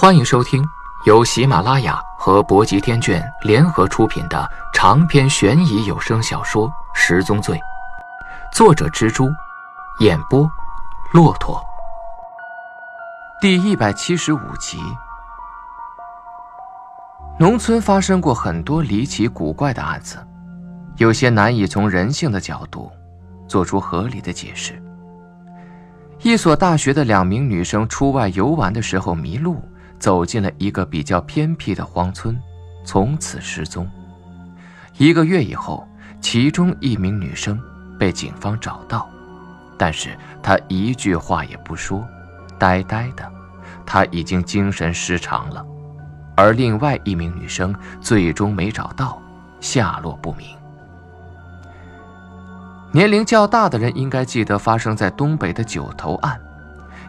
欢迎收听由喜马拉雅和博吉天卷联合出品的长篇悬疑有声小说《十宗罪》，作者：蜘蛛，演播：骆驼。第一百七十五集。农村发生过很多离奇古怪的案子，有些难以从人性的角度做出合理的解释。一所大学的两名女生出外游玩的时候迷路。走进了一个比较偏僻的荒村，从此失踪。一个月以后，其中一名女生被警方找到，但是她一句话也不说，呆呆的，她已经精神失常了。而另外一名女生最终没找到，下落不明。年龄较大的人应该记得发生在东北的九头案。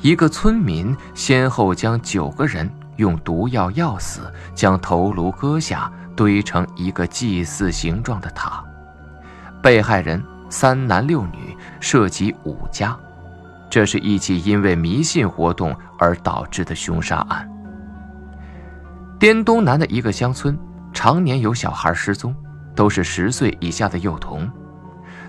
一个村民先后将九个人用毒药药死，将头颅割下，堆成一个祭祀形状的塔。被害人三男六女，涉及五家。这是一起因为迷信活动而导致的凶杀案。滇东南的一个乡村，常年有小孩失踪，都是十岁以下的幼童。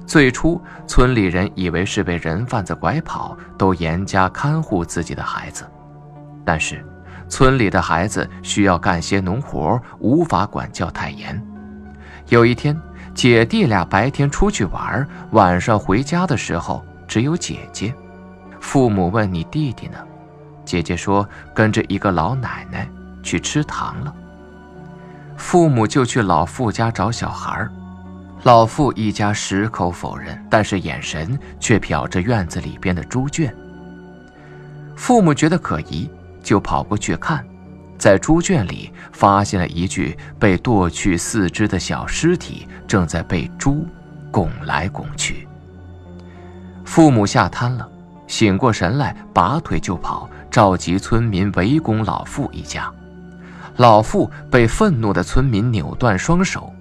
最初，村里人以为是被人贩子拐跑，都严加看护自己的孩子。但是，村里的孩子需要干些农活，无法管教太严。有一天，姐弟俩白天出去玩，晚上回家的时候只有姐姐。父母问：“你弟弟呢？”姐姐说：“跟着一个老奶奶去吃糖了。”父母就去老妇家找小孩老妇一家矢口否认，但是眼神却瞟着院子里边的猪圈。父母觉得可疑，就跑过去看，在猪圈里发现了一具被剁去四肢的小尸体，正在被猪拱来拱去。父母吓瘫了，醒过神来，拔腿就跑，召集村民围攻老妇一家。老妇被愤怒的村民扭断双手。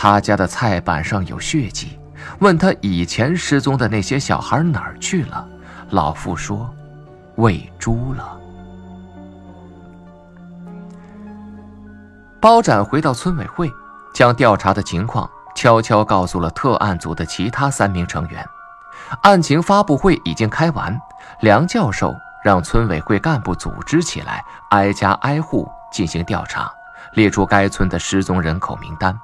他家的菜板上有血迹，问他以前失踪的那些小孩哪儿去了？老妇说：“喂猪了。”包斩回到村委会，将调查的情况悄悄告诉了特案组的其他三名成员。案情发布会已经开完，梁教授让村委会干部组织起来，挨家挨户进行调查，列出该村的失踪人口名单。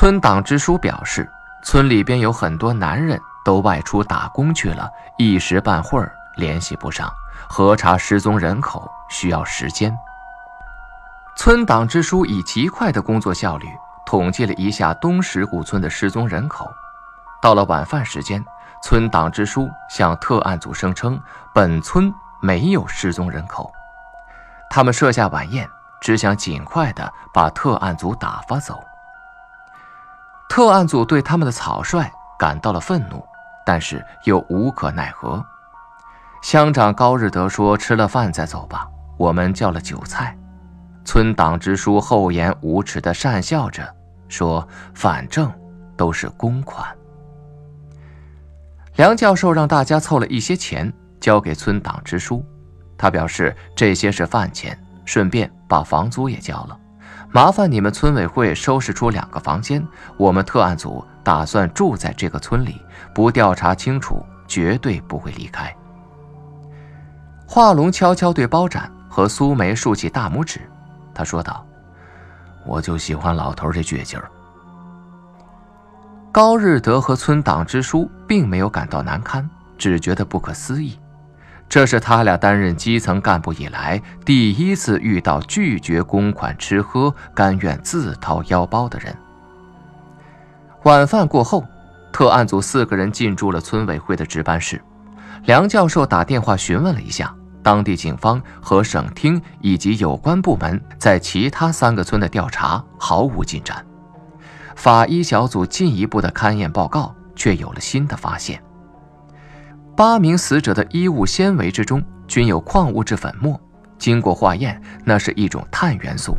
村党支书表示，村里边有很多男人都外出打工去了，一时半会儿联系不上，核查失踪人口需要时间。村党支书以极快的工作效率统计了一下东石古村的失踪人口。到了晚饭时间，村党支书向特案组声称，本村没有失踪人口。他们设下晚宴，只想尽快的把特案组打发走。特案组对他们的草率感到了愤怒，但是又无可奈何。乡长高日德说：“吃了饭再走吧，我们叫了酒菜。”村党支书厚颜无耻地讪笑着说：“反正都是公款。”梁教授让大家凑了一些钱交给村党支书，他表示这些是饭钱，顺便把房租也交了。麻烦你们村委会收拾出两个房间，我们特案组打算住在这个村里，不调查清楚，绝对不会离开。华龙悄悄对包斩和苏梅竖起大拇指，他说道：“我就喜欢老头这倔劲儿。”高日德和村党支书并没有感到难堪，只觉得不可思议。这是他俩担任基层干部以来第一次遇到拒绝公款吃喝、甘愿自掏腰包的人。晚饭过后，特案组四个人进驻了村委会的值班室。梁教授打电话询问了一下当地警方和省厅以及有关部门在其他三个村的调查，毫无进展。法医小组进一步的勘验报告却有了新的发现。八名死者的衣物纤维之中均有矿物质粉末，经过化验，那是一种碳元素。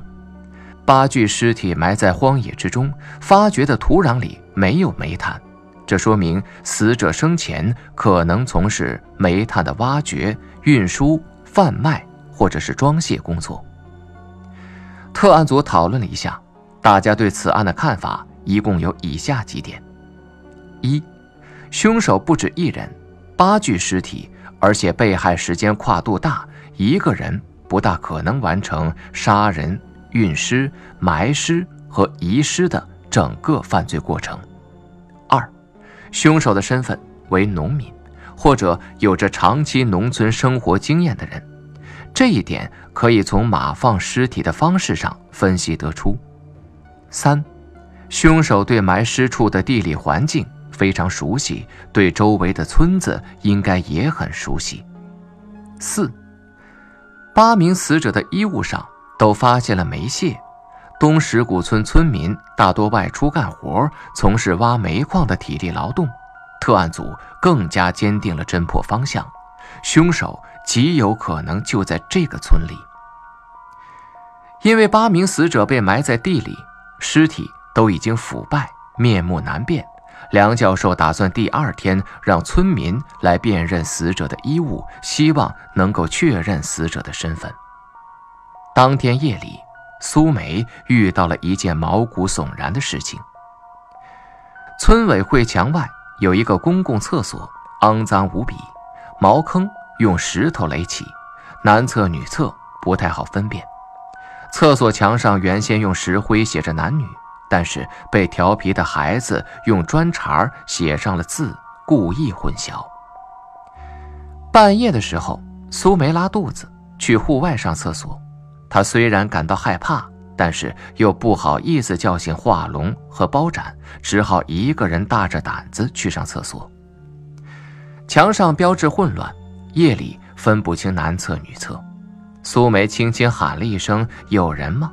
八具尸体埋在荒野之中，发掘的土壤里没有煤炭，这说明死者生前可能从事煤炭的挖掘、运输、贩卖或者是装卸工作。特案组讨论了一下，大家对此案的看法一共有以下几点：一，凶手不止一人，八具尸体，而且被害时间跨度大，一个人不大可能完成杀人、运尸、埋尸和遗失的整个犯罪过程。二，凶手的身份为农民，或者有着长期农村生活经验的人。这一点可以从码放尸体的方式上分析得出。三，凶手对埋尸处的地理环境非常熟悉，对周围的村子应该也很熟悉。四，八名死者的衣物上都发现了煤屑，东石谷村村民大多外出干活，从事挖煤矿的体力劳动，特案组更加坚定了侦破方向，凶手。极有可能就在这个村里，因为八名死者被埋在地里，尸体都已经腐败，面目难辨。梁教授打算第二天让村民来辨认死者的衣物，希望能够确认死者的身份。当天夜里，苏梅遇到了一件毛骨悚然的事情：村委会墙外有一个公共厕所，肮脏无比，茅坑。用石头垒起，男厕女厕不太好分辨。厕所墙上原先用石灰写着男女，但是被调皮的孩子用砖茬写上了字，故意混淆。半夜的时候，苏梅拉肚子，去户外上厕所。她虽然感到害怕，但是又不好意思叫醒华龙和包斩，只好一个人大着胆子去上厕所。墙上标志混乱。夜里分不清男厕女厕，苏梅轻轻喊了一声：“有人吗？”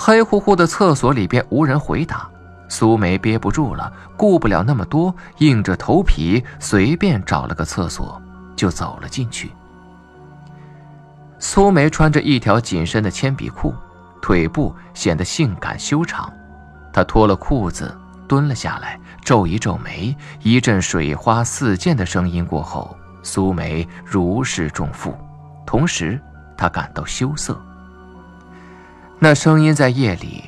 黑乎乎的厕所里边无人回答。苏梅憋不住了，顾不了那么多，硬着头皮随便找了个厕所就走了进去。苏梅穿着一条紧身的铅笔裤，腿部显得性感修长。她脱了裤子，蹲了下来，皱一皱眉。一阵水花四溅的声音过后。苏梅如释重负，同时她感到羞涩。那声音在夜里，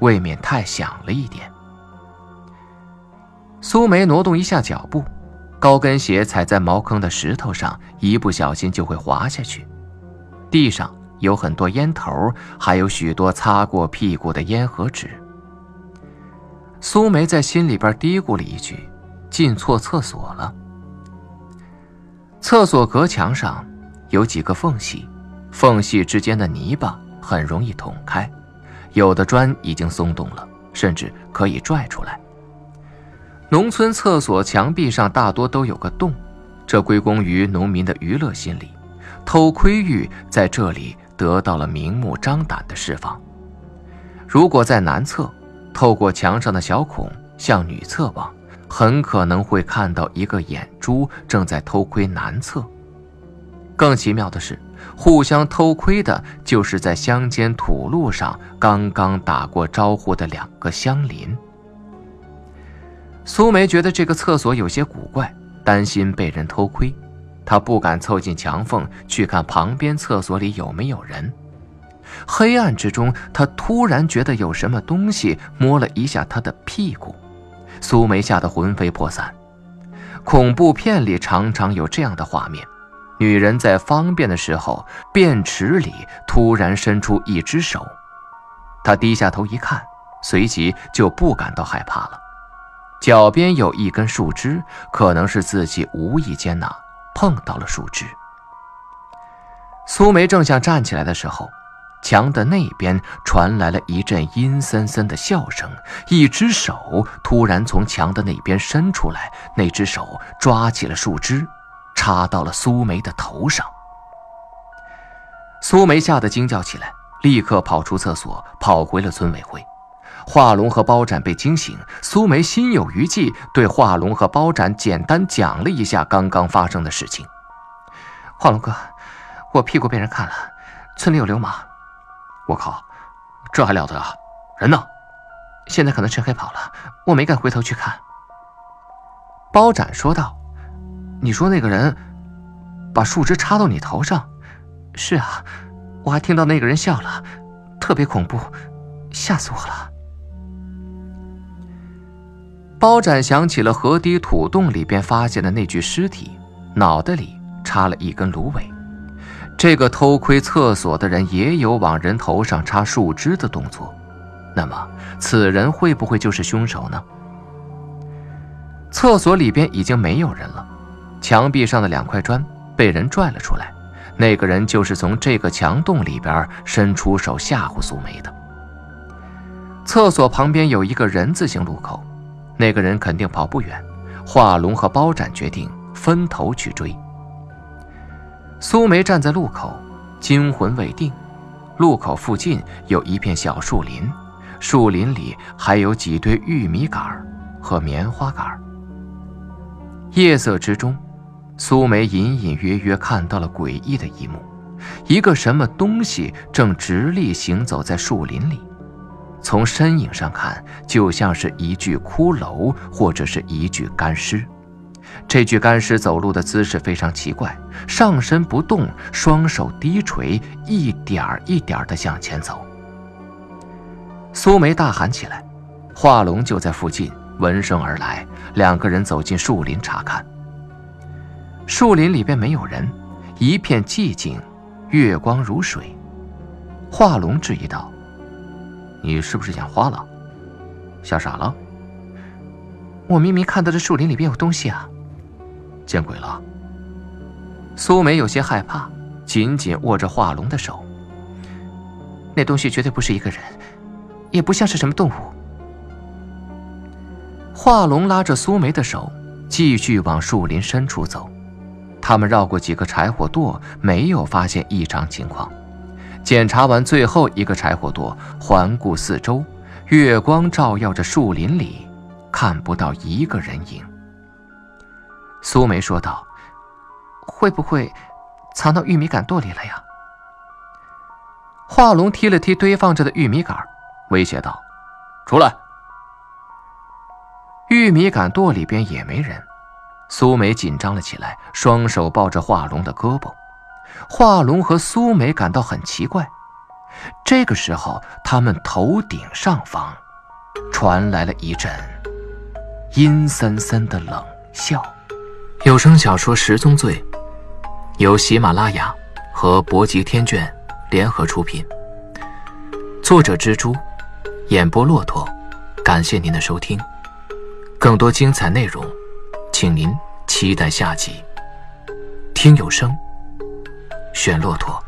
未免太响了一点。苏梅挪动一下脚步，高跟鞋踩在茅坑的石头上，一不小心就会滑下去。地上有很多烟头，还有许多擦过屁股的烟和纸。苏梅在心里边嘀咕了一句：“进错厕所了。”厕所隔墙上有几个缝隙，缝隙之间的泥巴很容易捅开，有的砖已经松动了，甚至可以拽出来。农村厕所墙壁上大多都有个洞，这归功于农民的娱乐心理，偷窥欲在这里得到了明目张胆的释放。如果在男厕，透过墙上的小孔向女厕望。很可能会看到一个眼珠正在偷窥男厕。更奇妙的是，互相偷窥的就是在乡间土路上刚刚打过招呼的两个乡邻。苏梅觉得这个厕所有些古怪，担心被人偷窥，她不敢凑近墙缝去看旁边厕所里有没有人。黑暗之中，她突然觉得有什么东西摸了一下她的屁股。苏梅吓得魂飞魄散。恐怖片里常常有这样的画面：女人在方便的时候，便池里突然伸出一只手。她低下头一看，随即就不感到害怕了。脚边有一根树枝，可能是自己无意间呐碰到了树枝。苏梅正想站起来的时候。墙的那边传来了一阵阴森森的笑声，一只手突然从墙的那边伸出来，那只手抓起了树枝，插到了苏梅的头上。苏梅吓得惊叫起来，立刻跑出厕所，跑回了村委会。华龙和包斩被惊醒，苏梅心有余悸，对华龙和包斩简单讲了一下刚刚发生的事情。华龙哥，我屁股被人看了，村里有流氓。我靠，这还了得啊！人呢？现在可能趁黑跑了，我没敢回头去看。包斩说道：“你说那个人把树枝插到你头上，是啊，我还听到那个人笑了，特别恐怖，吓死我了。包斩想起了河堤土洞里边发现的那具尸体，脑袋里插了一根芦苇。这个偷窥厕所的人也有往人头上插树枝的动作，那么此人会不会就是凶手呢？厕所里边已经没有人了，墙壁上的两块砖被人拽了出来，那个人就是从这个墙洞里边伸出手吓唬苏梅的。厕所旁边有一个人字形路口，那个人肯定跑不远，华龙和包斩决定分头去追。苏梅站在路口，惊魂未定。路口附近有一片小树林，树林里还有几堆玉米杆和棉花杆。夜色之中，苏梅隐隐约约看到了诡异的一幕：一个什么东西正直立行走在树林里，从身影上看，就像是一具骷髅或者是一具干尸。这具干尸走路的姿势非常奇怪，上身不动，双手低垂，一点儿一点儿地向前走。苏梅大喊起来，画龙就在附近，闻声而来。两个人走进树林查看。树林里边没有人，一片寂静，月光如水。画龙质疑道：“你是不是眼花了？吓傻了？我明明看到这树林里边有东西啊！”见鬼了！苏梅有些害怕，紧紧握着画龙的手。那东西绝对不是一个人，也不像是什么动物。画龙拉着苏梅的手，继续往树林深处走。他们绕过几个柴火垛，没有发现异常情况。检查完最后一个柴火垛，环顾四周，月光照耀着树林里，看不到一个人影。苏梅说道：“会不会藏到玉米杆垛里了呀？”华龙踢了踢堆放着的玉米杆，威胁道：“出来！”玉米杆垛里边也没人。苏梅紧张了起来，双手抱着华龙的胳膊。华龙和苏梅感到很奇怪。这个时候，他们头顶上方传来了一阵阴森森的冷笑。有声小说《十宗罪》由喜马拉雅和博吉天卷联合出品，作者蜘蛛，演播骆驼。感谢您的收听，更多精彩内容，请您期待下集。听有声，选骆驼。